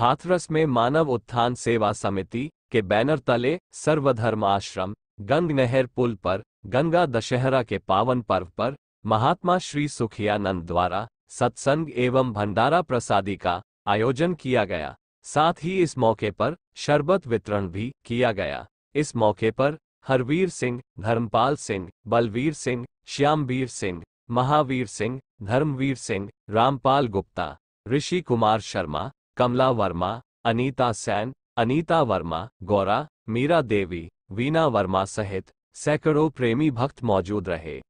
हाथरस में मानव उत्थान सेवा समिति के बैनर तले सर्वधर्म आश्रम गंग नहर पुल पर, गंगा दशहरा के पावन पर्व पर, महात्मा श्री सुखियानंद द्वारा सत्संग एवं भंडारा प्रसादी का आयोजन किया गया। साथ ही इस मौके पर शरबत वितरण भी किया गया। इस मौके पर हरवीर सिंह, धर्मपाल सिंह, बलवीर सिंह, श्यामवीर सिंह, महावीर सिंह, धर्मवीर सिंह, रामपाल गुप्ता, ऋषि कुमार शर्मा कमला वर्मा, अनीता सैन, अनीता वर्मा, गौरा, मीरा देवी, वीना वर्मा सहित सैकड़ों प्रेमी भक्त मौजूद रहे।